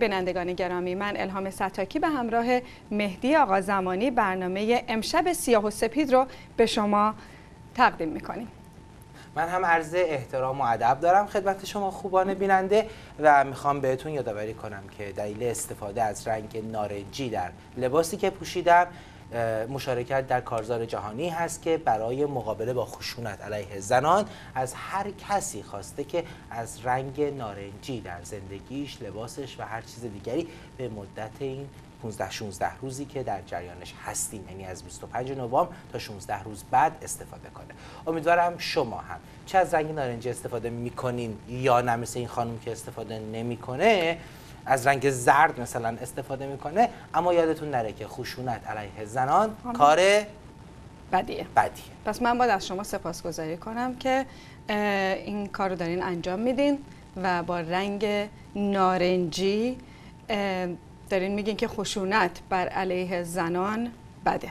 بینندگان گرامی من الهام ستاکی به همراه مهدی آقا زمانی برنامه امشب سیاه و سپید رو به شما تقدیم می‌کنیم. من هم عرض احترام و ادب دارم خدمت شما خوبان بیننده و می‌خوام بهتون یادآوری کنم که دلیل استفاده از رنگ نارنجی در لباسی که پوشیدم مشارکت در کارزار جهانی هست که برای مقابله با خشونت علیه زنان از هر کسی خواسته که از رنگ نارنجی در زندگیش لباسش و هر چیز دیگری به مدت این 15 16 روزی که در جریانش هستیم یعنی از 25 نوامبر تا 16 روز بعد استفاده کنه. امیدوارم شما هم. چه از رنگ نارنجی استفاده می‌کنین یا نه مثل این خانم که استفاده نمی‌کنه از رنگ زرد مثلا استفاده می‌کنه اما یادتون نره که خشونت علیه زنان کار بدیه. بدیه. پس من باید از شما سپاسگزاری کنم که این کار رو دارین انجام میدین و با رنگ نارنجی دارین میگین که خشونت بر علیه زنان بده.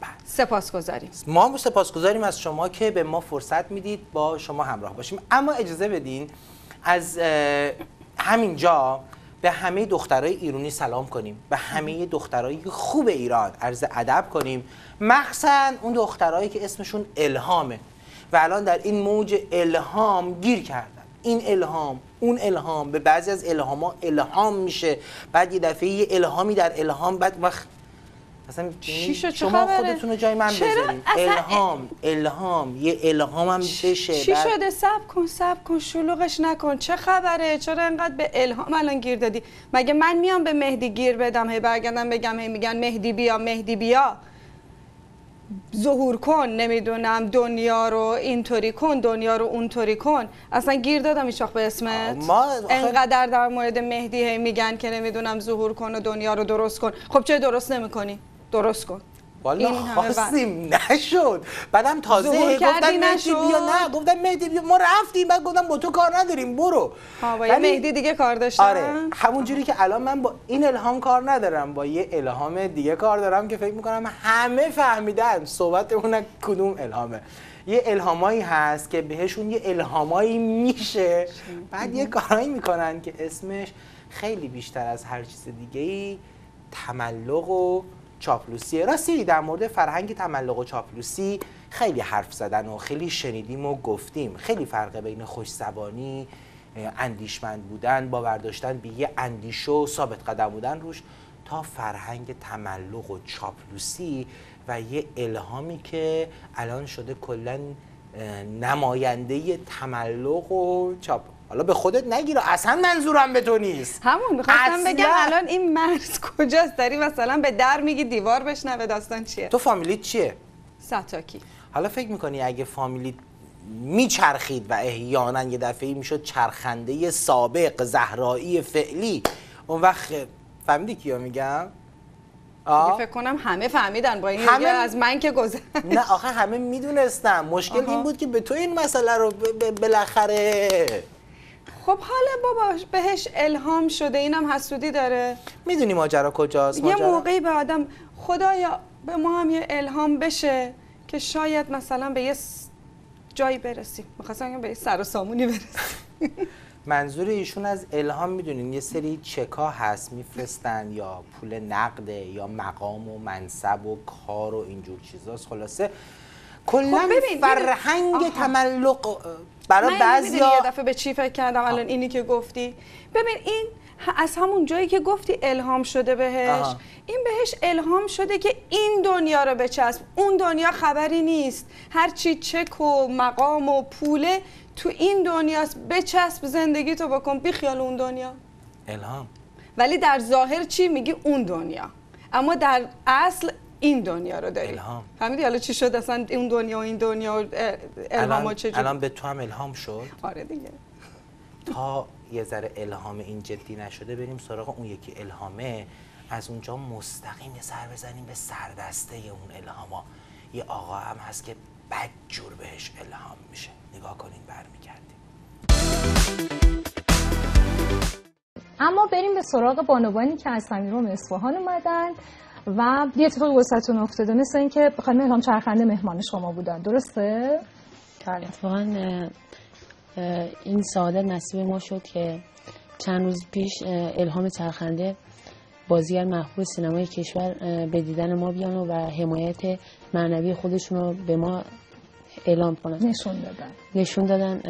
بله. سپاسگزاریم. ما هم سپاسگزاریم از شما که به ما فرصت می‌دید با شما همراه باشیم. اما اجازه بدین از همینجا به همه دخترای ایرانی سلام کنیم. به همه دخترای خوب ایران عرض ادب کنیم. مخصوصا اون دخترایی که اسمشون الهامه و الان در این موج الهام گیر کردن. این الهام اون الهام به بعضی از الهاما الهام میشه. بعد یه دفعه یه الهامی در الهام بعد وقت اصلا؟ شما خودتون رو جای من بذارین الهام الهام. یه الهام هم بشه. چی. شده؟ سب کن سب کن. شلوغش نکن. چه خبره؟ چرا انقدر به الهام الان گیر دادی؟ مگه من میام به مهدی گیر بدم؟ هی برگردم بگم هی میگن مهدی بیا مهدی بیا. ظهور کن نمی‌دونم دنیا رو اینطوری کن دنیا رو اونطوری کن. اصلا گیر دادم ایشاخ به اسمت. ما انقدر در مورد مهدی هی میگن که نمی‌دونم ظهور کن و دنیا رو درست کن. خب چه درست نمی‌کنی؟ درست کن والا خواستیم نشد. بعدم تازه گفتن مهدی بیا نه گفتم مهدی بیا. ما رفتیم بعد گفتم با تو کار نداریم برو. ها با مهدی دیگه کار داشتم آره همون جوری که الان من با این الهام کار ندارم با یه الهام دیگه کار دارم که فکر می‌کنم همه فهمیدن صحبتمون کدوم الهامه. یه الهامایی هست که بهشون یه الهامایی میشه. بعد یه کارایی می‌کنن که اسمش خیلی بیشتر از هر چیز دیگه ای تملق و چاپلوسیه. راستی در مورد فرهنگ تملق و چاپلوسی خیلی حرف زدن و خیلی شنیدیم و گفتیم. خیلی فرق بین خوش زبانی اندیشمند بودن با برداشتن به یه اندیشه و ثابت قدم بودن روش تا فرهنگ تملق و چاپلوسی و یه الهامی که الان شده کلا نماینده تملق و چاپ حالا به خودت نگیره اصلا منظورم به تو نیست. همون می‌خواستم بگم الان این مرز کجاست؟ داری مثلا به در میگی دیوار بشنوه داستان چیه؟ تو فامیلیت چیه؟ ستاکی حالا فکر می‌کنی اگه فامیلیت میچرخید و احیانا یه دفعه می‌شد چرخنده سابق زهرایی فعلی اون وقت فهمیدی کیا میگم؟ فکر کنم همه فهمیدن با این همه... از من که گذر نه آخه همه می‌دونستم مشکل این بود که به تو این مسئله رو بالاخره خب حالا بابا بهش الهام شده اینم حسودی داره. می‌دونی ماجرا کجاست یه موقعی به آدم خدایا به ما هم یه الهام بشه که شاید مثلا به یه جایی برسیم. می‌خواستم به یه سر و سامونی برسیم. منظور ایشون از الهام می‌دونین یه سری چکا هست میفرستن یا پول نقده یا مقام و منصب و کار و اینجور چیزاست. خلاصه کلا خب فرهنگ تملق برای بعضی یه دفعه به چی فکر کردم؟ الان اینی که گفتی. ببین این از همون جایی که گفتی الهام شده بهش. این بهش الهام شده که این دنیا رو بچسب. اون دنیا خبری نیست. هر چی چک و مقام و پوله تو این دنیاست. بچسب زندگی تو بکن بی خیال اون دنیا. الهام. ولی در ظاهر چی؟ میگی اون دنیا. اما در اصل این دنیا رو داری الهام. فهمیدی؟ حالا چی شد؟ اصلا اون دنیا و این دنیا الهام چه الان به تو هم الهام شد؟ آره دیگه. تا یه ذره الهام این جدی نشده بریم سراغ اون یکی الهامه. از اونجا مستقیم یه سر بزنیم به سردسته اون الهاما. یه آقا هم هست که بدجور بهش الهام میشه. نگاه کنین برمیگردیم. اما بریم به سراغ بانوانی که از سمیرون اصفهان اومدن. و یه اتفاقی واسهتون افتاده مثل اینکه خانم الهام چرخنده مهمان شما بودن. درسته؟ بله. اتفاقا این سعادت نصیب ما شد که چند روز پیش الهام چرخنده بازیگر محبوب سینمای کشور به دیدن ما بیان و حمایت معنوی خودشون رو به ما اعلام کنن. نشون دادن. نشون دادن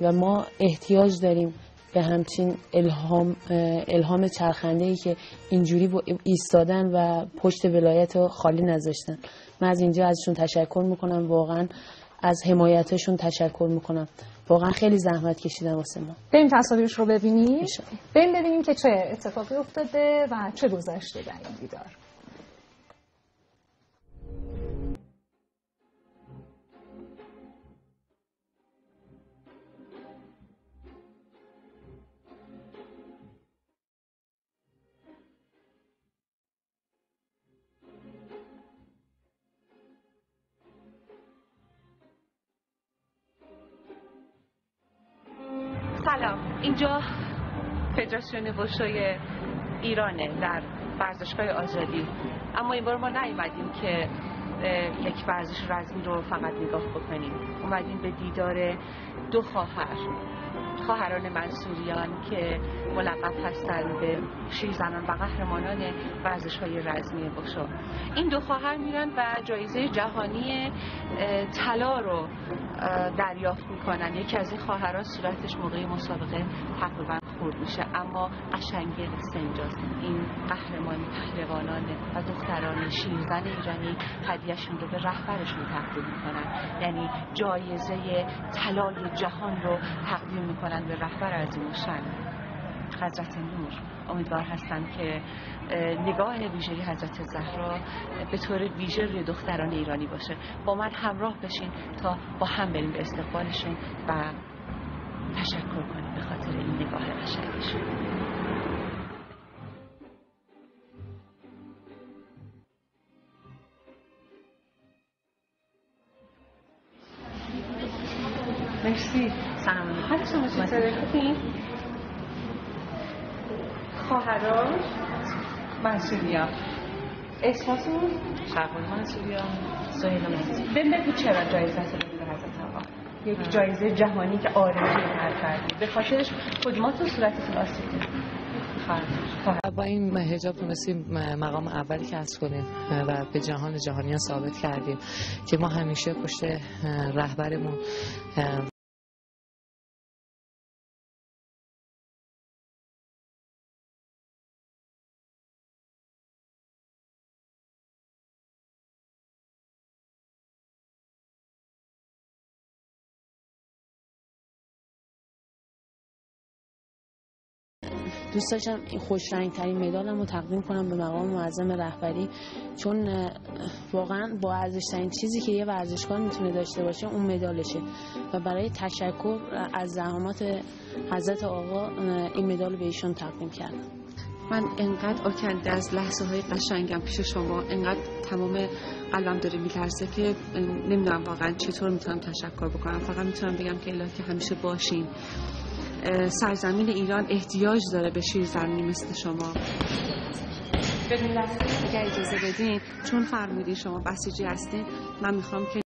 و ما احتیاج داریم به همچین الهام الهام چرخنده ای که اینجوری ایستادن و پشت ولایت رو خالی نذاشتن. من از اینجا ازشون تشکر می‌کنم. واقعا از حمایتشون تشکر می‌کنم. واقعا خیلی زحمت کشیدن واسه ما. بریم تصاویرش رو ببینیم. بریم ببینیم که چه اتفاقی افتاده و چه گذشته در این دیدار. سلام. اینجا فدراسیون وشوی ایرانه در ورزشگاه آزادی. اما این بار ما نیومدیم که یک ورزش رزمی رو فقط نگاه بکنیم. اومدیم به دیدار دو خواهر. خواهران منصوریان که ملقب هستند به شیرزنان و قهرمانان ورزش های رزمی باشو این دو خواهر میرن و جایزه جهانی طلا رو دریافت می‌کنن. یکی از این خواهران صورتش موقع مسابقه تقریبا خورد میشه. اما قشنگی سنجاست این قهرمان پهلوانان و دختران شیرزن ایرانی هدیهشون رو به رهبرشون تقدیم می‌کنن. یعنی جایزه طلای جهان رو تقدیم می‌کنن به رهبر عظیم شن حضرت نور امیدوار هستم که نگاه ویژه حضرت زهرا به طور ویژه روی دختران ایرانی باشه. با من همراه بشین تا با هم بریم به استقبالشون و تشکر کنیم. به خاطر این نگاه قشنگشون مرسی. سلام علیکم. شما چطوره خواهران منصوریان اسمتون شهرهای منصوریان سهیل مهدی بهم بگو چرا جایزه رو به حضرت یک جایزه جهانی که آرزوی هر کردید به خاطرش کدوماتون صورتتون آسیب با این هجاب تونستیم مقام اولی کسب کنیم و به جهان جهانیان ثابت کردیم که ما همیشه پشت رهبرمون دوست داشتم این خوش رنگ ترین مدالم تقدیم کنم به مقام معظم رهبری چون واقعا با ارزش ترین چیزی که یه ورزشکار می‌تونه داشته باشه اون مدالشه. و برای تشکر از زحمات حضرت آقا این مدال به ایشون تقدیم کردم. من انقدر آکنده از لحظه های قشنگم پیش شما انقدر تمام قلبم داره میلرزه که نمی‌دونم واقعا چطور می‌تونم تشکر بکنم. فقط می‌تونم بگم که الهی همیشه باشین. سرزمین ایران احتیاج داره به شیرزنی مثل شما. لحظه اگر اجازه بدین چون فرمودین شما بسیجی هستین من می‌خوام که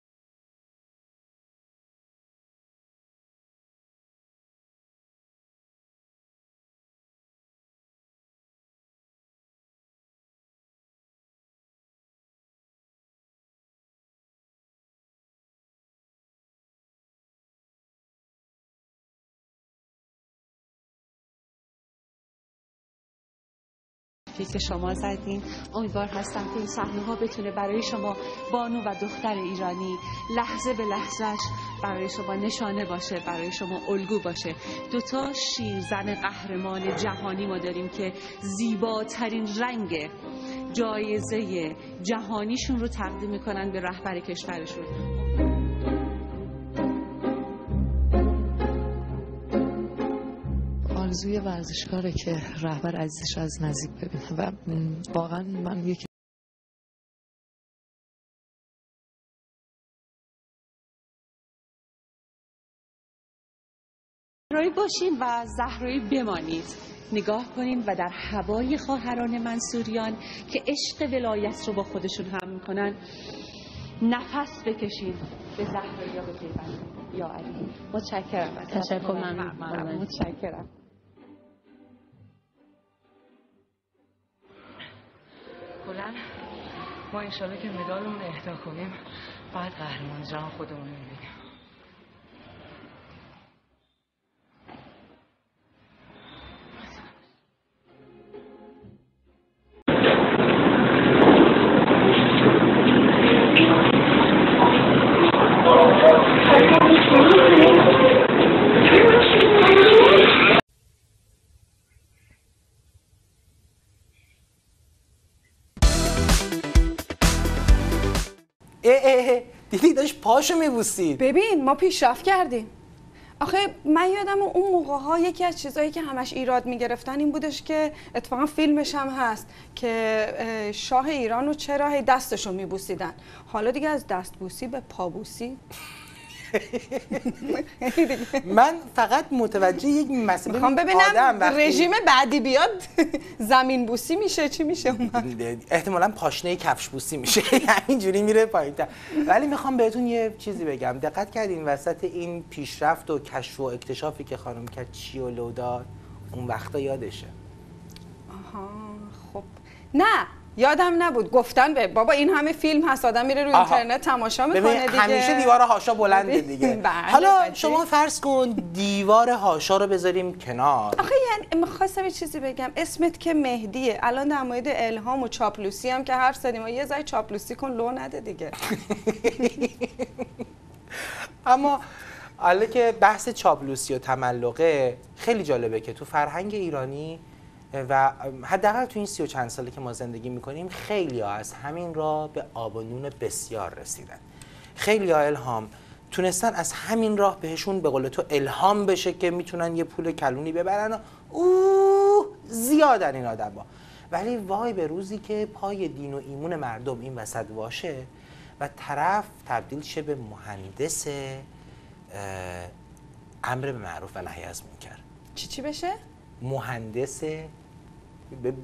که شما زدین. امیدوار هستم که این صحنه ها بتونه برای شما بانو و دختر ایرانی لحظه به لحظهش برای شما نشانه باشه برای شما الگو باشه. دوتا شیرزن قهرمان جهانی ما داریم که زیباترین رنگ جایزه جهانیشون رو تقدیم می‌کنن به رهبر کشورشون. آرزوی ورزشکاره که رهبر عزیزش از نزدیک ببینه و واقعا من یک زهرایی باشین و زهرایی بمانید. نگاه کنین و در هوای خواهران منصوریان که عشق ولایت رو با خودشون هم می‌کنن نفس بکشین به زهرایی یا به پیوند یا علی. متشکرم. تشکر. من متشکرم. کلا ما انشالله که مدالمون اهدا کنیم بعد قهرمان جهان خودمون می‌بینیم. پاشو میبوسید ببین ما پیشرفت کردیم. آخه من یادم اون موقع ها یکی از چیزایی که همش ایراد می‌گرفتن این بودش که اتفاقا فیلمش هم هست که اه، شاه ایران رو چرا هی دستشو میبوسیدن؟ حالا دیگه از دست بوسی به پابوسی من فقط متوجه یک مسئله می‌خوام آدم ببینم وقتی- رژیم بعدی بیاد زمین بوسی میشه چی میشه احتمالا پاشنه کفش بوسی میشه. همینجوری میره پایین ولی می‌خوام بهتون یه چیزی بگم. دقت کردین وسط این پیشرفت و کشف و اکتشافی که خانم کرد چی و لو داد اون وقتا یادشه. آها خب. نه یادم نبود. گفتن به بابا این همه فیلم هست. آدم میره روی. اینترنت تماشا می‌کنه دیگه. همیشه دیوار هاشا بلنده دیگه. بله، حالا. شما فرض کن دیوار هاشا رو بذاریم کنار. آخه یعنی می‌خواستم یه چیزی بگم. اسمت که مهدیه. الان در مورد الهام و چاپلوسی هم که حرف زدیم. و یه ذره چاپلوسی کن لو نده دیگه. اما حالا که بحث چاپلوسی و تملقه خیلی جالبه که تو فرهنگ ایرانی و حداقل تو این سی و چند ساله که ما زندگی می‌کنیم خیلی ها از همین راه به آب و نون بسیار رسیدن. خیلی ها الهام تونستن از همین راه بهشون به قول تو الهام بشه که می‌تونن یه پول کلونی ببرن و اوه زیادن این آدم ولی وای به روزی که پای دین و ایمون مردم این وسط واشه و طرف تبدیل شه به مهندس امر به معروف و نهی از منکر. چی چی بشه؟ مهندس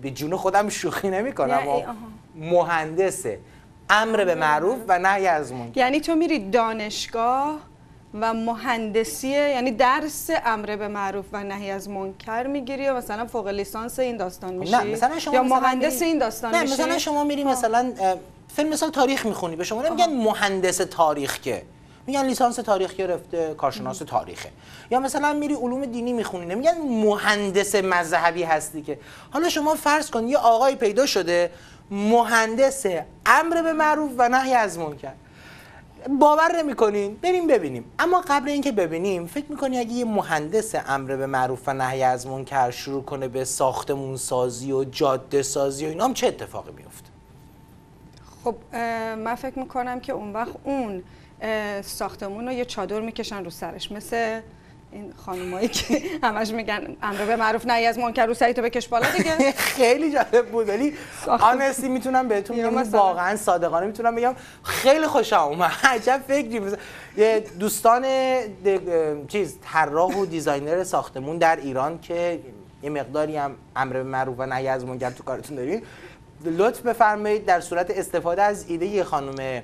به- جون خودم شوخی نمی کنم یعنی- آها. مهندس امر به معروف و نهی از منکر. یعنی تو میری دانشگاه و مهندسیه یعنی درس امر به معروف و نهی از منکر می‌گیری یا مثلا فوق لیسانس این داستان میشی نه مثلا شما یا مثلا مهندس میری- این داستان نه میشی؟ مثلا شما میری مثلا فیلم مثال تاریخ می‌خونی به شما نمیگن مهندس تاریخ که. میگن لیسانس تاریخ گرفته کارشناس تاریخه. یا مثلا میری علوم دینی می‌خونی نمیگن مهندس مذهبی هستی که. حالا شما فرض کن یه آقای پیدا شده مهندس امر به معروف و نهی از منکر. باور نمی‌کنین بریم ببینیم. اما قبل اینکه ببینیم فکر می‌کنی اگه یه مهندس امر به معروف و نهی از منکر شروع کنه به ساختمون سازی و جاده سازی و اینا هم چه اتفاقی میفته خب من فکر می‌کنم که اون وقت اون ساختمون رو یه چادر می‌کشن رو سرش. مثل این خانمایی که همش میگن امر به معروف نهی از منکر رو سری تو بکش بالا دیگه. خیلی جالب بود. ولی آنستی می‌تونم بهتون بگم واقعا صادقانه می‌تونم بگم خیلی خوشم اومد. عجب فکری یه دوستان چیز طراح و دیزاینر ساختمون در ایران که یه مقداری هم امر به معروف و نهی از منکر تو کارتون دارین لطف بفرمایید در صورت استفاده از ایده خانم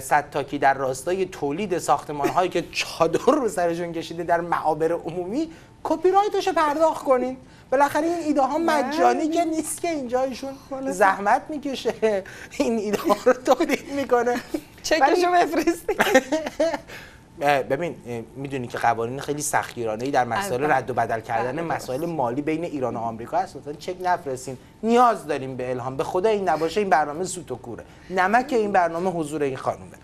ستاکی در راستای تولید ساختمان هایی که چادر رو سرشون کشیده در معابر عمومی کپی رایتش رو پرداخت کنین. بالاخره این ایده ها مجانی که نیست که اینجا ایشون زحمت می‌کشه. این ایده ها رو تولید می‌کنه. چکشو بفرستی. ببین می‌دونی که قوانین خیلی سختگیرانه ای در مسائل. رد و بدل کردن مسائل مالی بین ایران و آمریکا هست. مثلا چک نفرستین نیاز داریم به الهام. به خدا این نباشه این برنامه سوت و کوره. نمک این برنامه حضور این خانومه.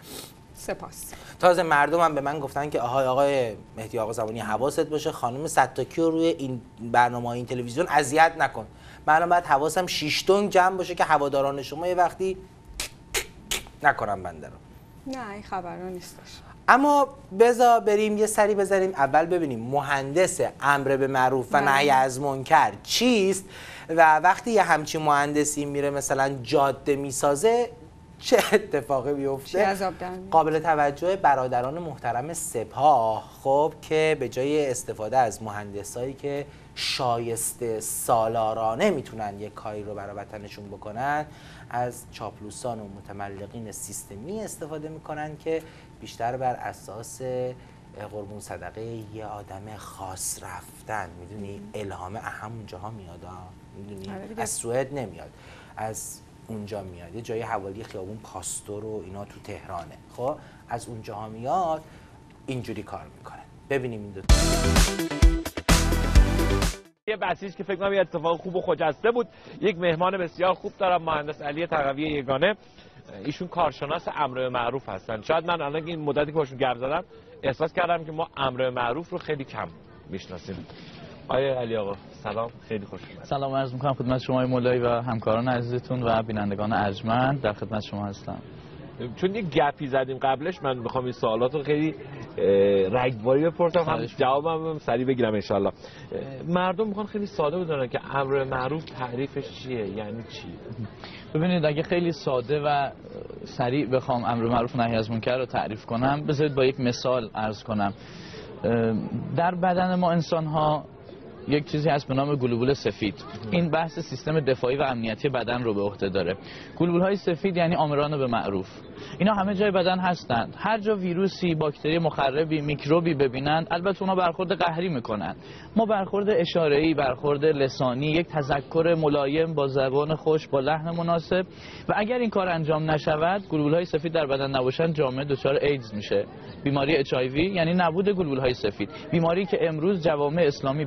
سپاس. تازه مردم هم به من گفتن که آهای آقای مهدی آقا زمانی حواست باشه. خانم ستاکی رو روی این برنامه این تلویزیون اذیت نکن. من باید حواسم شیش تن جمع باشه که هواداران شما یه وقتی نکنم بنده رو. نه این خبرها نیستش. اما بذار بریم یه سری بزنیم اول ببینیم مهندس امر به معروف و بله. نهی از منکر چیست و وقتی یه همچین مهندسی میره مثلا جاده می‌سازه چه اتفاقی بیفته؟ قابل توجه برادران محترم سپاه خب که به جای استفاده از مهندسایی که شایسته سالارانه می‌تونن یک کاری رو برای وطنشون بکنن از چاپلوسان و متملقین سیستمی استفاده می‌کنن که بیشتر بر اساس قربون صدقه یه آدم خاص رفتن. می‌دونی؟ الهام همون جاها میاد ها. می‌دونی؟ آره. از سوئد نمیاد از اونجا میاد. یه جایی حوالی خیابون پاستور و اینا تو تهرانه. خب؟ از اونجاها میاد اینجوری کار می‌کنه. ببینیم این دو تا. یه بسیج که فکر کنم یه اتفاق خوب و خجسته بود. یک مهمان بسیار خوب دارم مهندس علی تقوی یگانه. ایشون کارشناس امر معروف هستن. شاید من الان این مدتی که باشون گپ زدم احساس کردم که ما امر معروف رو خیلی کم می‌شناسیم. آیه علی آقا سلام خیلی خوش اومدید. سلام عرض می‌کنم خدمت شما مولایی و همکاران عزیزتون و بینندگان ارجمند در خدمت شما هستم. چون یه گپی زدیم قبلش من می‌خوام این سوالات رو خیلی رگباری بپرسم. هم جوابم هم سریع بگیرم انشالله مردم می‌خوان خیلی ساده بدونن که امر معروف تعریفش چیه یعنی چی؟ ببینید اگه خیلی ساده و سریع بخوام امر معروف نهی از منکر رو تعریف کنم بذارید با یک مثال عرض کنم. در بدن ما انسان ها یک چیزی هست به نام گلوبول سفید. این بحث سیستم دفاعی و امنیتی بدن رو به عهده داره. گلوبول های سفید یعنی آمران به معروف. اینا همه جای بدن هستند. هر جا ویروسی باکتری مخربی میکروبی ببینند البته اونا برخورد قهری می‌کنند ما برخورد اشاره‌ای برخورد لسانی یک تذکر ملایم با زبان خوش با لحن مناسب. و اگر این کار انجام نشود گلوبول های سفید در بدن نباشند جامعه دچار ایدز میشه. بیماری اچ یعنی نبود گلوبول های سفید. بیماری که امروز جوامع اسلامی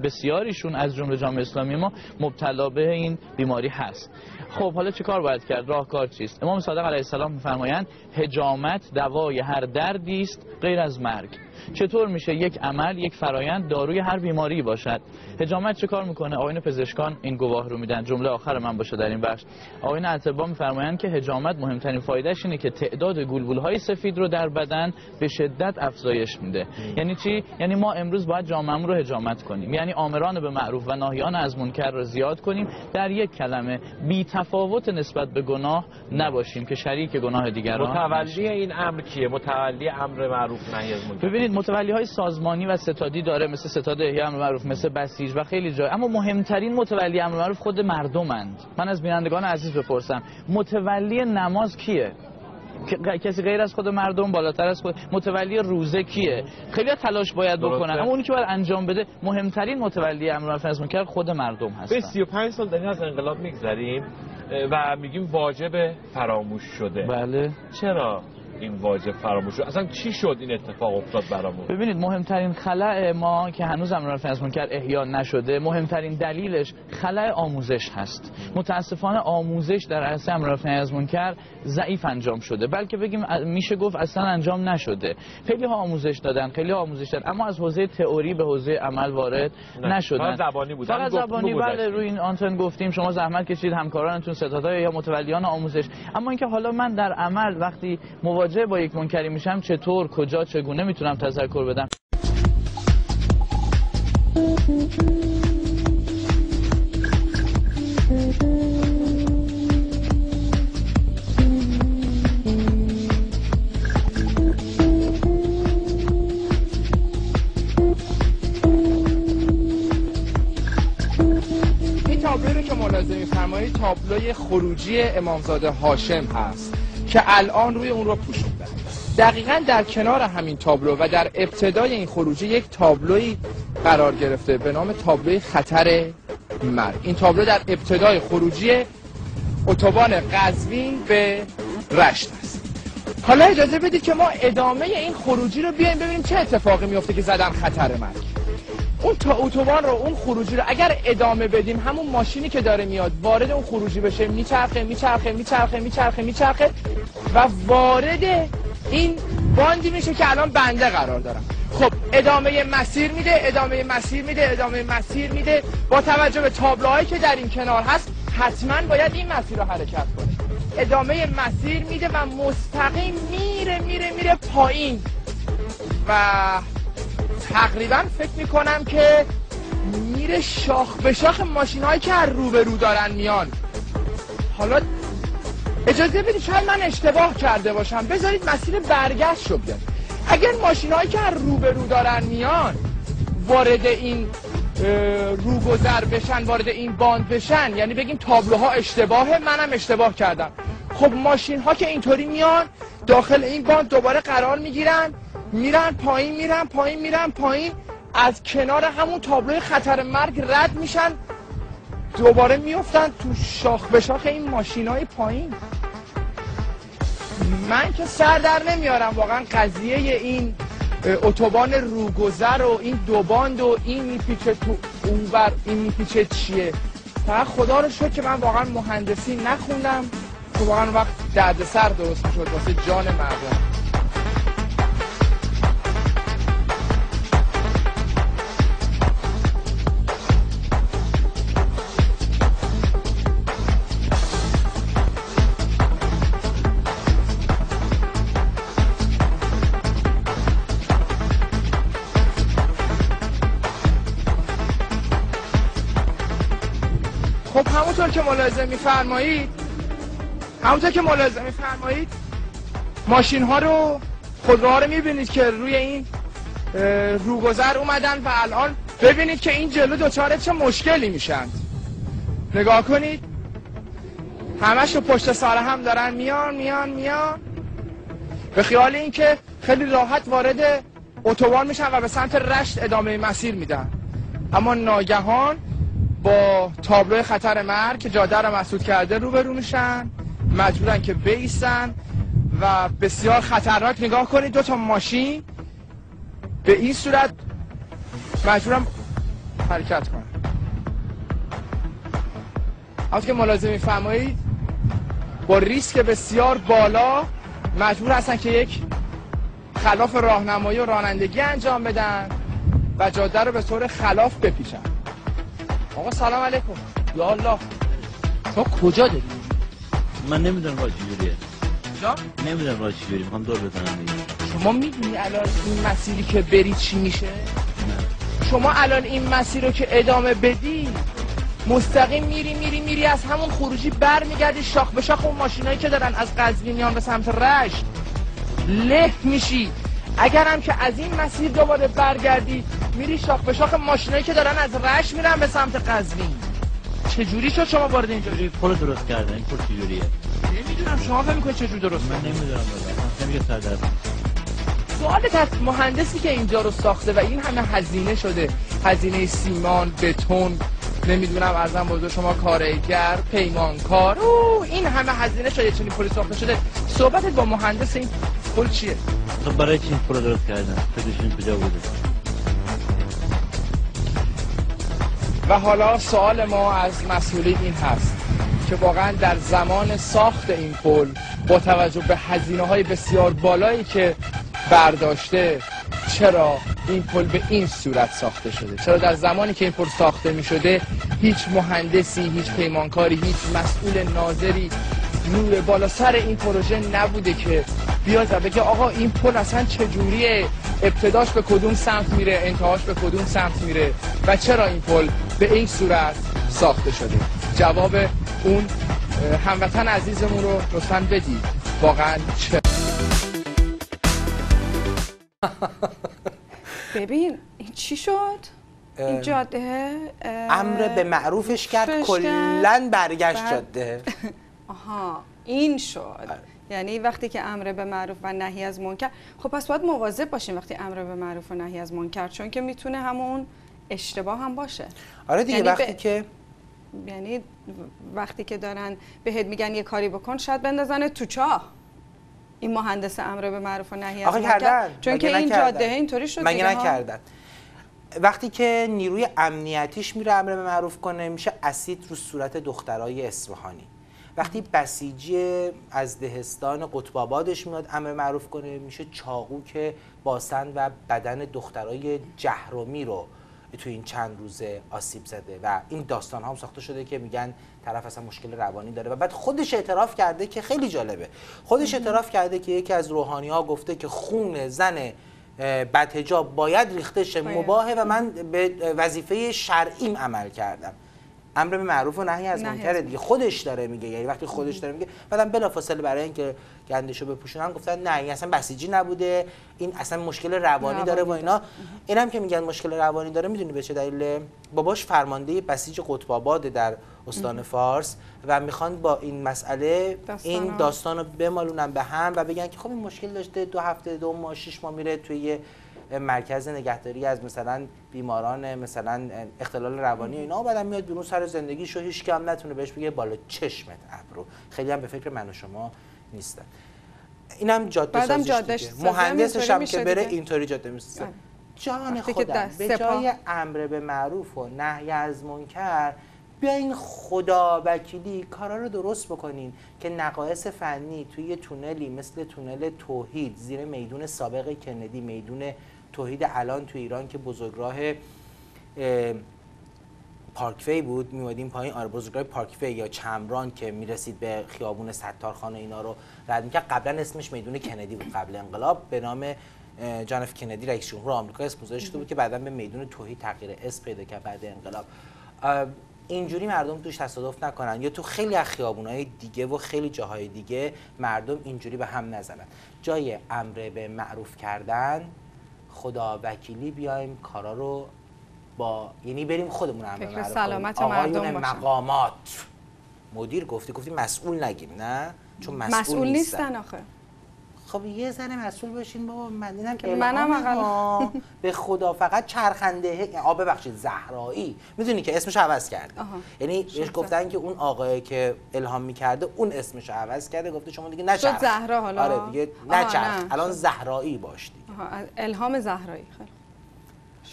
بسیاریشون از جمله جامعه اسلامی ما مبتلا به این بیماری هست. خب حالا چه کار باید کرد؟ راهکار چیست؟ امام صادق علیه السلام میفرمایند حجامت دوای هر دردی است غیر از مرگ. چطور میشه یک عمل یک فرایند داروی هر بیماری باشد؟ حجامت چه کار می‌کنه؟ آقایون پزشکان این گواه رو میدن. جمله آخر من باشه در این بخش. آقایون اطباء میفرمایند که حجامت مهمترین فایدهش اینه که تعداد گلبول های سفید رو در بدن به شدت افزایش میده. یعنی چی؟ یعنی ما امروز باید جامعه رو حجامت کنیم. یعنی آمران به معروف و ناهیان از منکر رو زیاد کنیم. در یک کلمه بی تفاوت نسبت به گناه نباشیم که شریک گناه دیگران متولی. این امر کیه متولی امر معروف نهی از منکر. ببینید متولی های سازمانی و ستادی داره مثل ستاد احیاء امر معروف مثل بسیج و خیلی جای اما مهمترین متولی امر معروف خود مردمند. من از بینندگان عزیز بپرسم متولی نماز کیه؟ کسی غیر از خود مردم بالاتر از خود متولی روزه کیه؟ خیلی تلاش باید. بکنن. اما اونی که باید انجام بده مهمترین متولی امر معروف از منکر خود مردم به هستن 35 سال داریم از انقلاب میگذریم و میگیم واجب فراموش شده. بله. چرا؟ این واجب فراموش شد. اصلا چی شد این اتفاق افتاد برامون؟ ببینید مهمترین خلع ما که هنوز امر معروف از منکر احیا نشده مهمترین دلیلش خلع آموزش هست. متاسفانه آموزش در عرصه امر معروف از منکر ضعیف انجام شده. بلکه بگیم میشه گفت اصلا انجام نشده. خیلی ها آموزش دادن خیلی ها آموزش دادن اما از حوزه تئوری به حوزه عمل وارد. نشدن. فقط زبانی بود. فقط زبانی بله. روی این آنتن گفتیم. شما زحمت کشید همکارانتون ستادهای یا متولیان آموزش. اما اینکه حالا من در عمل وقتی مواجه با یک منکری میشم چطور کجا چگونه می‌تونم تذکر بدم؟ این تابلو رو که ملاحظه می‌فرمایید تابلوی خروجی امامزاده هاشم هست. که الان روی اون رو پوشوندن دقیقا در کنار همین تابلو و در ابتدای این خروجی یک تابلوی قرار گرفته به نام تابلوی خطر مرگ. این تابلو در ابتدای خروجی اتوبان قزوین به رشت است. حالا اجازه بدید که ما ادامه این خروجی رو بیایم ببینیم چه اتفاقی میفته که زدن خطر مرگ. اون تا اتوبان رو اون خروجی رو اگر ادامه بدیم همون ماشینی که داره میاد وارد اون خروجی بشه میچرخه میچرخه میچرخه میچرخه میچرخه و وارد این باندی میشه که الان بنده قرار دارم. خب ادامه مسیر میده ادامه مسیر میده ادامه مسیر میده. با توجه به تابلوهایی که در این کنار هست حتما باید این مسیر رو حرکت کنه. ادامه مسیر میده و مستقیم میره میره میره پایین. و تقریبا فکر می‌کنم که میره شاخ به شاخ ماشین هایی که از روبرو دارن میان. حالا اجازه بدید شاید من اشتباه کرده باشم. بذارید مسیر برگشت رو بیاد اگر ماشین هایی که از روبرو دارن میان وارد این اه، روگذر بشن وارد این باند بشن یعنی بگیم تابلوها اشتباهه منم اشتباه کردم. خب ماشین ها که اینطوری میان داخل این باند دوباره قرار می‌گیرن. میرن پایین میرن پایین میرن پایین. از کنار همون تابلوی خطر مرگ رد میشن. دوباره میفتن تو شاخ به شاخ این ماشین های پایین. من که سر در نمیارم. واقعا قضیه این اتوبان روگذر و این دوباند و این میپیچه تو اون بر این میپیچه چیه؟ فقط خدا رو شکر که من واقعا مهندسی نخوندم. که واقعا اون وقت دردسر درست می‌شد. واسه جان مردم. خب همونطور که ملاحظه میفرمایید همونطور که ملاحظه میفرمایید ماشین ها رو خودروها رو می‌بینید که روی این روگذر اومدن و الان ببینید که این جلو دچار چه مشکلی میشن. نگاه کنید. همش رو پشت سر هم دارن میان میان میان. به خیال اینکه خیلی راحت وارد اتوبان میشن و به سمت رشت ادامه مسیر میدن. اما ناگهان با تابلو خطر مرگ که جاده رو مسدود کرده روبرو میشن مجبورن که بیستن و بسیار خطرناک نگاه کنید دو تا ماشین به این صورت مجبورم حرکت کنن. همونطور که ملاحظه میفرمایید با ریسک بسیار بالا مجبور هستن که یک خلاف راهنمایی و رانندگی انجام بدن و جاده رو به طور خلاف بپیچن. آقا سلام علیکم. یا الله. تو کجا داری؟ من نمی‌دونم راه چجوریه جا؟ نمی‌دونم راه چجوری می‌خوام دور بزنم دیگه. شما می‌دونی الان این مسیری که بری چی میشه؟ شما الان این مسیر رو که ادامه بدی مستقیم میری میری میری از همون خروجی بر میگردی شاخ به شاخ اون ماشینایی که دارن از قزوین میان به سمت رشت. له میشی. اگرم که از این مسیر دوباره برگردی میری شاخ به شاخ ماشینایی که دارن از رشت میرن به سمت قزوین. چجوری شد شما وارد اینجا چجوری پل درست کردن؟ این پل چجوریه؟ نمی‌دونم شما فکر می‌کنید چجوری درست من نمی‌دونم نمیگه سر در سوالت از مهندسی که اینجا رو ساخته و این همه هزینه شده. هزینه سیمان بتون نمی‌دونم ارزم بزرگ شما کارگر پیمانکار. او این همه هزینه شده چنین پلی ساخته شده. صحبتت با مهندس این پل چیه؟ خب برای چی این پل درست کردن؟ کجا بوده؟ و حالا سوال ما از مسئولین این هست که واقعا در زمان ساخت این پل با توجه به هزینه های بسیار بالایی که برداشته چرا این پل به این صورت ساخته شده؟ چرا در زمانی که این پل ساخته می شده هیچ مهندسی هیچ پیمانکاری هیچ مسئول ناظری نور بالا سر این پروژه نبوده که بیاد و بگه آقا این پل اصلا چجوریه؟ ابتداش به کدوم سمت میره انتهاش به کدوم سمت میره و چرا این پل به این صورت ساخته شده؟ جواب اون هموطن عزیزمون رو لطفا بدید. واقعا چرا ببین این چی شد؟ این جاده امر به معروفش کرد کلا برگشت جاده. آها این شد. یعنی وقتی که امر به معروف و نهی از منکر خب پس باید مواظب باشیم وقتی امر به معروف و نهی از منکر چون که می‌تونه همون اشتباه هم باشه. آره دیگه یعنی وقتی به- که یعنی وقتی که دارن بهت میگن یه کاری بکن شاید بندازن تو چاه. این مهندس امر به معروف و نهی از منکر. کردن. چون که این؟ جاده اینطوری شد مگه. نکردن. وقتی که نیروی امنیتیش میره امر به معروف کنه میشه اسید رو صورت دخترای اصفهانی. وقتی بسیجی از دهستان قطب آبادش میاد امر معروف کنه میشه چاقو که باسن و بدن دخترای جهرومی رو تو این چند روزه آسیب زده. و این داستان هم ساخته شده که میگن طرف اصلا مشکل روانی داره. و بعد خودش اعتراف کرده که خیلی جالبه. خودش اعتراف کرده که یکی از روحانی ها گفته که خون زن بدهجاب باید ریخته شه. مباهه. و من به وظیفه شرعیم عمل کردم. امر به معروف و نهی از منکر. دیگه. خودش داره میگه. یعنی وقتی خودش داره میگه بعدم بلافاصله برای اینکه گندشو بپوشونن گفتن نه این اصلا بسیجی نبوده. این اصلا مشکل روانی داره و اینا. اینم که میگن مشکل روانی داره می‌دونی به چه دلیل؟ باباش فرمانده بسیج قطب آباده در استان فارس و می‌خوان با این مسئله داستان این ها. داستان رو بمالونن به هم و بگن که خب این مشکل داشته دو هفته دو ماه شش ماه میره توی مرکز نگهداری از مثلا بیماران مثلا اختلال روانی اینا بعدم میاد بیرون سر زندگیشو هیچ هم نتونه بهش بگه بالا چشمت ابرو خیلی هم به فکر من و شما نیستن اینم جاده سازیش جاده دیگه. مهندسش هم که بره. اینطوری جاده می‌سازه آره. جان خودم به. جای امر به معروف و نهی از منکر بیاین خدا وکیلی کارا رو درست بکنین که نقایص فنی توی یه تونلی مثل تونل توحید زیر میدون سابق کندی میدون توحید الان تو ایران که بزرگراه اه، پارکوی بود میومدیم پایین. آره بزرگراه پارکوی یا چمران که می‌رسید به خیابون ستارخانه اینا رو رد می‌کرد. قبلا اسمش میدون کندی بود قبل انقلاب. به نام جان اف کندی رئیس جمهور آمریکا اسم گذاشته شده بود که بعدا به میدون توحید تغییر اسم پیدا کرد بعد انقلاب. اینجوری مردم توش تصادف نکنن یا تو خیلی از خیابونهای دیگه و خیلی جاهای دیگه مردم اینجوری به هم نزنن. جای امر به معروف کردن خدا وکیلی بیایم کارا رو با یعنی بریم خودمون امر فکر. سلامت آقایون. مقامات مدیر گفتی گفتی مسئول نگیم نه چون مسئول, مسئول نیستن آخه خب یه ذره مسئول باشین بابا من اینم که منم. به خدا فقط چرخنده. آ ببخشید زهرایی. می‌دونی که اسمش عوض کرده. یعنی بهش گفتن که اون آقایی که الهام می‌کرده اون اسمش عوض کرده. گفته شما دیگه نچرخ. زهرا حالا؟ آره دیگه نچرخ. الان زهرایی باش دیگه. آها، الهام زهرایی. خیلی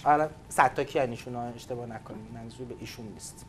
حالا ستاکی انیشون اشتباه نکنید منظور به ایشون نیست.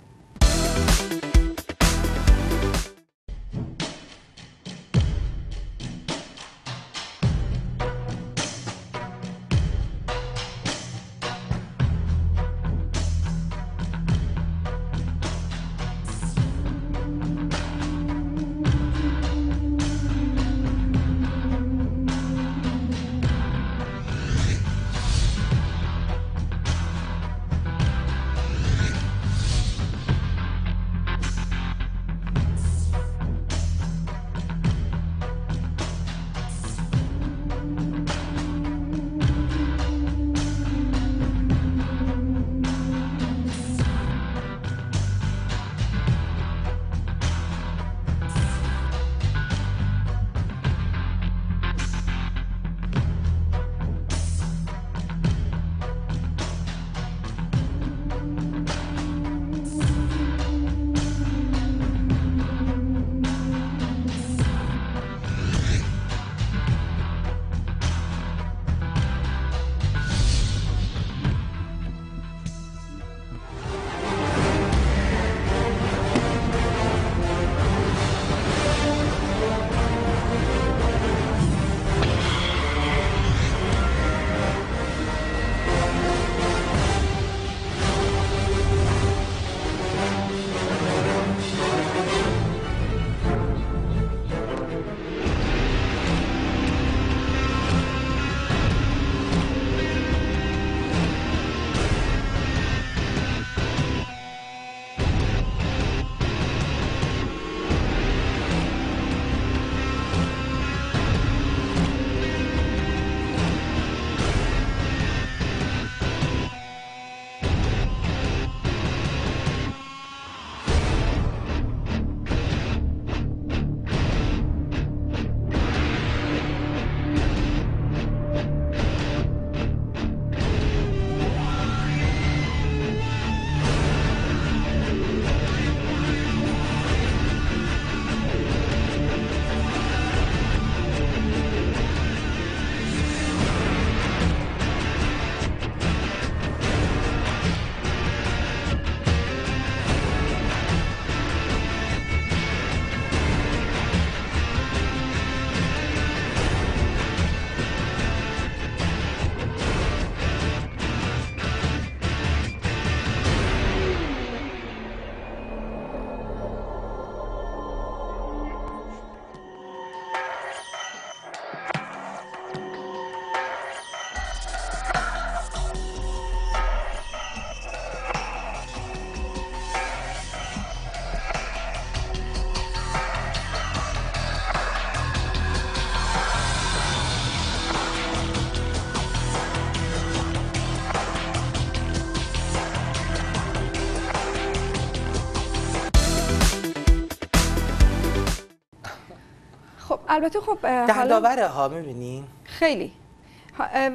البته خب حالا دردآوره ها می‌بینین خیلی.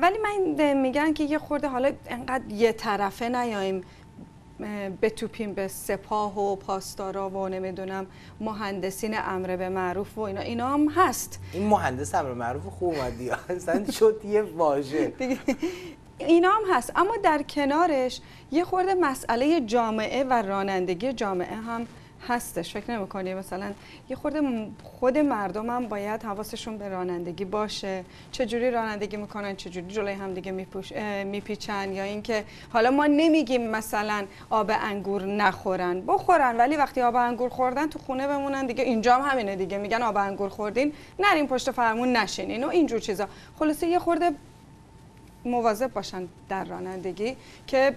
ولی من میگن که یه خورده حالا انقدر یه طرفه نیاییم اه، بتوپیم به سپاه و پاسدارا و نمی‌دونم مهندسین امر به معروف و اینا. اینا هم هست. این مهندس امر معروف خوب اومدی. اصلا شد یه واژه. اینا هم هست. اما در کنارش یه خورده مسئله جامعه و رانندگی جامعه هم هستش فکر نمی‌کنی؟ مثلا یه خورده خود مردم هم باید حواسشون به رانندگی باشه. چجوری رانندگی می‌کنن؟ چجوری جلوی هم دیگه میپیچن؟ یا اینکه حالا ما نمیگیم مثلا آب انگور نخورن. بخورن ولی وقتی آب انگور خوردن تو خونه بمونن دیگه. اینجا هم همینه دیگه. میگن آب انگور خوردین نرین پشت فرمون نشینین و اینجور چیزا. خلاصه یه خورده مواظب باشن در رانندگی که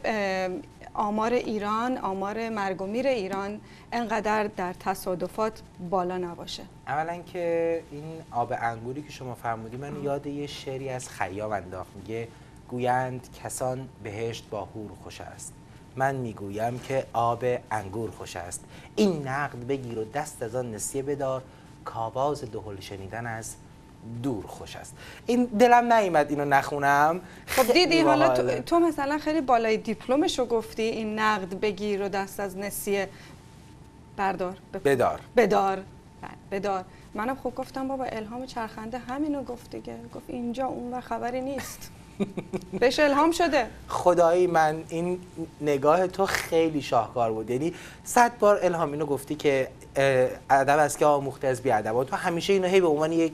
آمار ایران آمار مرگ و میر ایران انقدر در تصادفات بالا نباشه. اولا که این آب انگوری که شما فرمودی من یاد یه شعری از خیام انداخت. میگه گویند کسان بهشت با هور خوش است. من می‌گویم که آب انگور خوش است. این نقد بگیر و دست از آن نسیه بدار. کاواز دهل شنیدن از دور خوش است. این دلم نیومد اینو نخونم. خب دیدی حالا تو. تو مثلا خیلی بالای دیپلمشو گفتی این نقد بگیر و دست از نسیه. بردار بپ- بدار. بدار. بله، بدار. منم خب گفتم بابا الهام چرخنده همینو گفت دیگه. گفت اینجا اون و خبری نیست. بهش الهام شده. خدایی من این نگاه تو خیلی شاهکار بود. یعنی صد بار الهام اینو گفتی که ادب است که آموخته از بیادب تو همیشه اینو هی به عنوان یک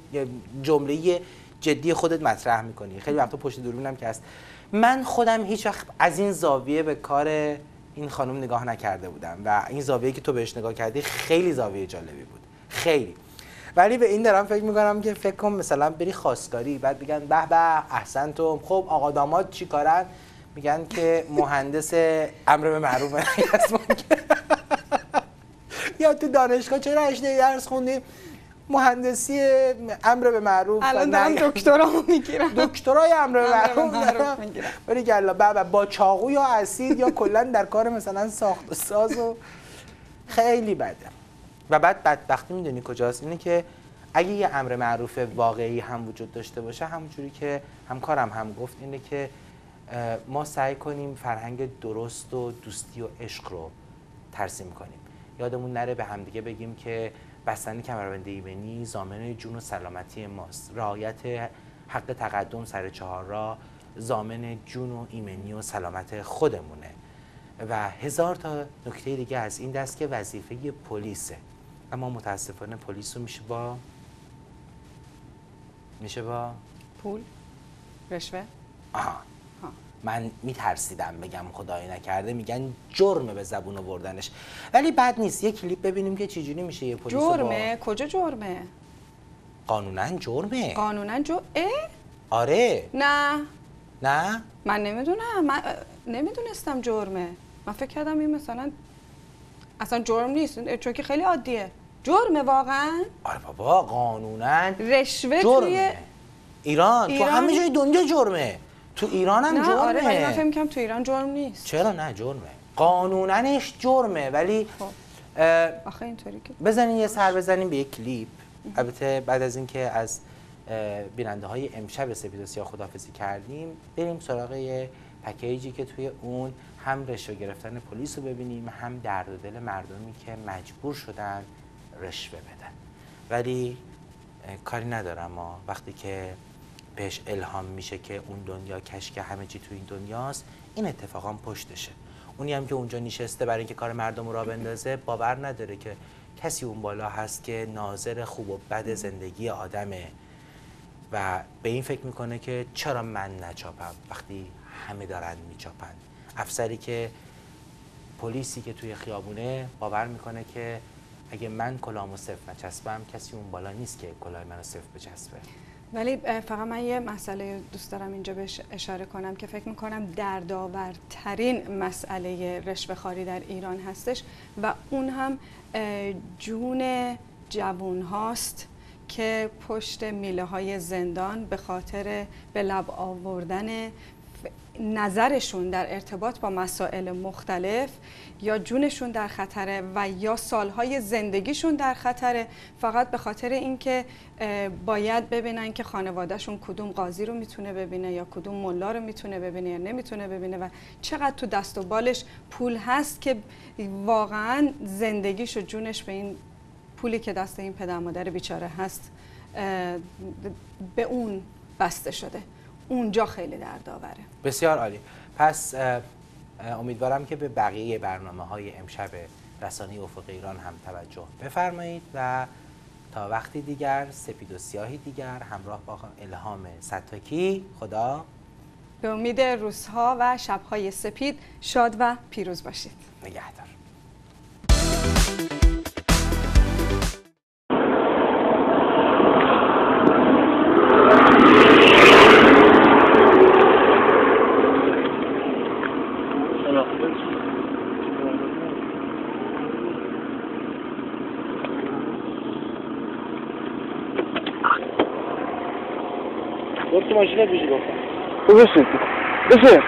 جمله جدی خودت مطرح می‌کنی. خیلی وقتا پشت دوربینم که هست. من خودم هیچ وقت از این زاویه به کار این خانم نگاه نکرده بودم و این زاویه که تو بهش نگاه کردی خیلی زاویه جالبی بود. خیلی. ولی به این دارم فکر می‌کنم که فکر کن مثلا بری خواستگاری بعد بگن به به احسنتم خب آقا داماد چی کارن؟ میگن که مهندس امر به معروف. یا تو دانشگاه چرا هشته درس خوندی؟ مهندسی امر به معروف الان دارم دکترامو می‌گیرم. دکترای امر به معروف. می‌گیرم. ولی گلا بابا با چاقو یا اسید یا کلا در کار مثلا ساخت و ساز و خیلی بده. و بعد بدبختی می‌دونی کجاست؟ اینه که اگه یه امر معروف واقعی هم وجود داشته باشه همونجوری که همکارم هم گفت اینه که ما سعی کنیم فرهنگ درست و دوستی و عشق رو ترسیم کنیم. یادمون نره به همدیگه بگیم که بستن کمربند ایمنی زامن جون و سلامتی ماست. رعایت حق تقدم سر چهار را زامن جون و ایمنی و سلامت خودمونه. و هزار تا نکته دیگه از این دست که وظیفه پلیسه. اما متاسفانه پلیس رو میشه با میشه با پول؟ رشوه؟ آها. ها. من میترسیدم بگم خدایی نکرده میگن جرمه به زبون آوردنش. ولی بد نیست. یه کلیپ ببینیم که چجوری میشه یه پلیس رو با- جرمه؟ کجا جرمه؟ قانونا جرمه. قانونا جو اه؟ آره. نه. نه؟ من نمی‌دونم. من نمی‌دونستم جرمه. من فکر کردم این مثلا اصلا جرم نیست. چون که خیلی عادیه. جرمه واقعا؟ آره بابا قانونا رشوه توی جرمه. ایران, تو ایران؟ همه جای دنیا جرمه. تو ایران هم نه جرمه. آره ولی من فکر می‌کردم تو ایران جرم نیست. چرا نه جرمه. قانوننش جرمه ولی خب. آخه اینطوری که بزنین یه سر بزنیم به یک کلیپ. البته بعد از اینکه از بیننده های امشب سپید و سیاه خدافزی کردیم بریم سراغ یه پکیجی که توی اون هم رشوه گرفتن پلیس رو ببینیم هم درد و دل مردمی که مجبور شدن رشوه بدن. ولی کاری ندارم ما. وقتی که بهش الهام میشه که اون دنیا کشک همه چی تو این دنیاست این اتفاقا پشتشه. اونی هم که اونجا نشسته برای اینکه کار مردم را بندازه باور نداره که کسی اون بالا هست که ناظر خوب و بد زندگی آدمه. و به این فکر می‌کنه که چرا من نچاپم وقتی همه دارن میچاپن؟ افسری که پلیسی که توی خیابونه باور می‌کنه که اگه من کلامو صفر نچسبم کسی اون بالا نیست که کلاه منو صفر بچسبه. ولی فقط من یه مسئله دوست دارم اینجا بهش اشاره کنم که فکر می‌کنم دردآورترین مسئله رشوه خواری در ایران هستش و اون هم جون جوون هاست که پشت میله های زندان به خاطر به لب آوردن نظرشون در ارتباط با مسائل مختلف یا جونشون در خطره و یا سالهای زندگیشون در خطره فقط به خاطر اینکه باید ببینن که خانوادهشون کدوم قاضی رو می‌تونه ببینه یا کدوم ملا رو می‌تونه ببینه یا نمی‌تونه ببینه و چقدر تو دست و بالش پول هست که واقعا زندگیش و جونش به این پولی که دست این پدر مادر بیچاره هست به اون بسته شده. اونجا خیلی دردآوره. بسیار عالی. پس امیدوارم که به بقیه برنامه های امشب رسانه افق ایران هم توجه بفرمایید و تا وقتی دیگر سپید و سیاهی دیگر همراه با الهام ستاکی خدا به امید روزها و شبهای سپید شاد و پیروز باشید. نگهدار. تو ماشینت بیشی گفتم تو بشین بشین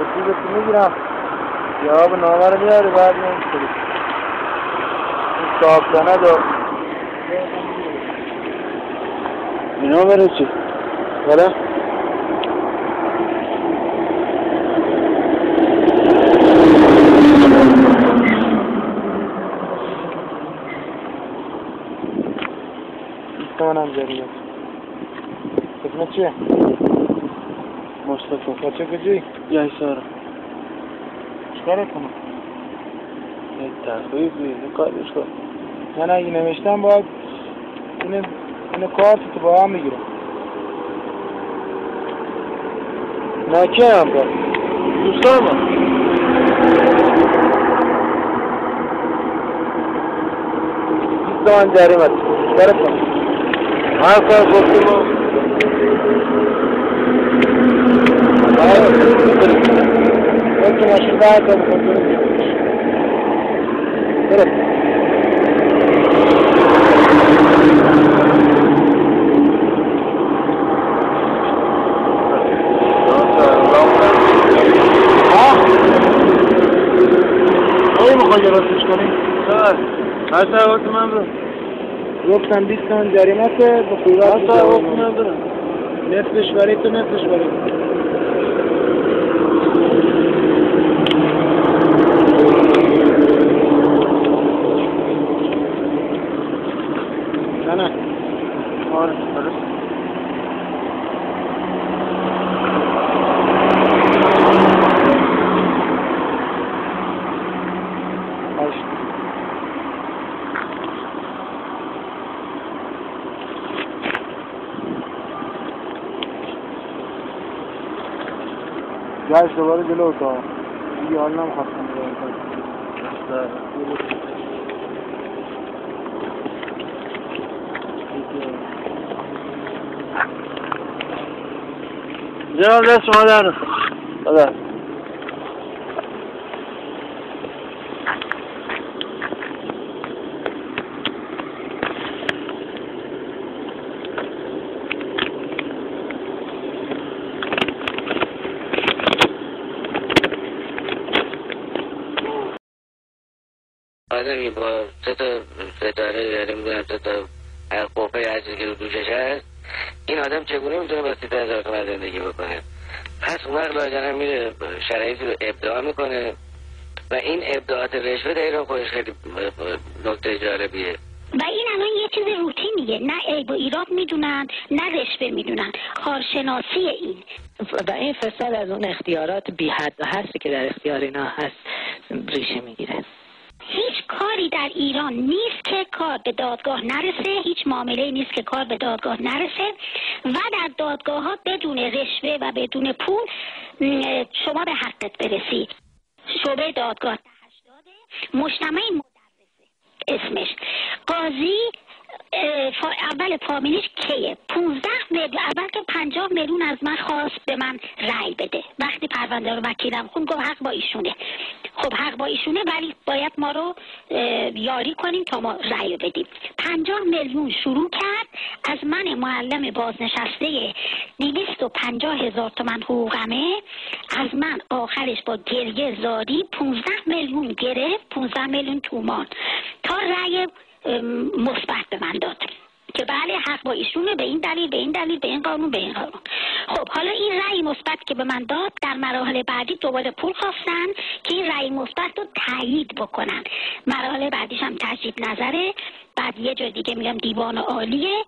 رسیدتو می‌گیرم جواب نامه رو میاری بعد نمیشتری این صاحب سند و اینا بره چی؟ بله؟ منم جریمت اسمت چیه؟ مصطفی بچه کجی؟ یه سارا چکار کنم؟ یک تخویفی یه کارش کن من اگه نوشتم باید اینه اینه کارت تو با هم می‌گیرم نه که هم با دوستان من دوستان جریمت برسان هر کار گفتیم اون که ماشین بعد تا بخون گفتم 20 تومن جریمت به قیمت ندارم. نصفش برای تو نصفش برای نه نه آره گشت دوباره جلو تا. دیگه حال نمی‌خواستم جناب دست شما در. نخواست با سه تا ستاره یعنی می‌دونم سه تا قوه عزیزی که رو دوشش هست. این آدم چگونه می‌تونه با سیت هزار تومن زندگی بکنه؟ پس اون وقت لاجرم میره شرایطی رو ابداع می‌کنه و این ابداعات رشوه در ایران خودش خیلی نکته جالبیه. و این الان یه چیز روتینیه. نه عیب و ایراد می‌دونن نه رشوه می‌دونن. کارشناسی این. و این فساد از اون اختیارات بی حد هستی که در اختیار اینا هست ریشه می‌گیره. کاری در ایران نیست که کار به دادگاه نرسه. هیچ معامله نیست که کار به دادگاه نرسه. و در دادگاه ها بدون رشوه و بدون پول شما به حقت برسی شعبه دادگاه مجتمع مدرسه. اسمش. قاضی اول فامیلیش کیه؟ 15 میلیون اول که 50 میلیون از من خواست به من رأی بده. وقتی پرونده رو وکیلم خون گفت حق با ایشونه. خب حق با ایشونه ولی باید ما رو یاری کنیم تا ما رأی بدیم. 50 میلیون شروع کرد. از من معلم بازنشسته 250 هزار تومن حقوقمه. از من آخرش با گریه زاری 15 میلیون گرفت 15 میلیون تومان. تا رأی مثبت به من داد. که بله حق با ایشونه به این دلیل به این دلیل به این قانون به این قانون. خب حالا این رأی مثبت که به من داد در مراحل بعدی دوباره پول خواستن که این رأی مثبت رو تایید بکنن. مراحل بعدیش هم تجدید نظره. بعد یه جای دیگه میگم دیوان عالیه.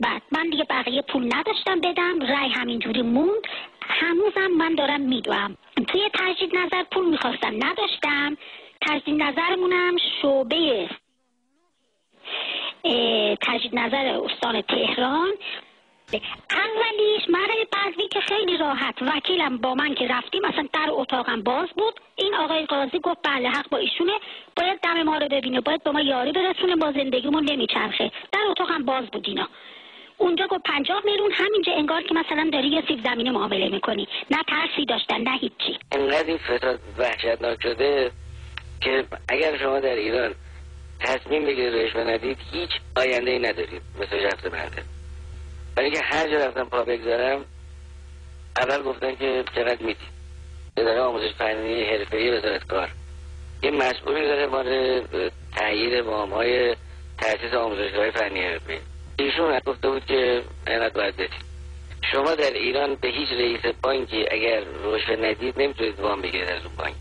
بعد من دیگه بقیه پول نداشتم بدم. رأی همینجوری موند. هنوزم من دارم میدوم. توی تجدید نظر پول می‌خواستم نداشتم. تجدید نظرمونم شعبه تجدید نظر استان تهران. اولیش مرحله بعدی که خیلی راحت وکیلم با من که رفتیم اصلا در اتاقم باز بود. این آقای قاضی گفت بله حق با ایشونه. باید دم ما رو ببینه باید با ما یاری برسونه با زندگیمون نمیچرخه. در اتاقم باز بود اینا. اونجا گفت پنجاه میلیون همینجا انگار که مثلا داری یه سیب زمینی معامله می‌کنی. نه ترسی داشتن نه هیچی. انقدر این فساد وحشتناک شده که اگر شما در ایران تصمیم بگیرید رشوه ندید هیچ آینده ای ندارید مثل رفت برده برای که هر جا رفتم پا بگذارم اول گفتن که چقدر میدی. اداره آموزش فنی حرفه‌ای وزارت کار. یه مسئولی داره مال تغییر وام های تاسیس آموزشگاه فنی حرفه‌ای. ایشون گفته بود که اینقدر باید شما در ایران به هیچ رئیس بانکی اگر رشوه ندید نمی‌تونید وام بگیرید از اون بانک.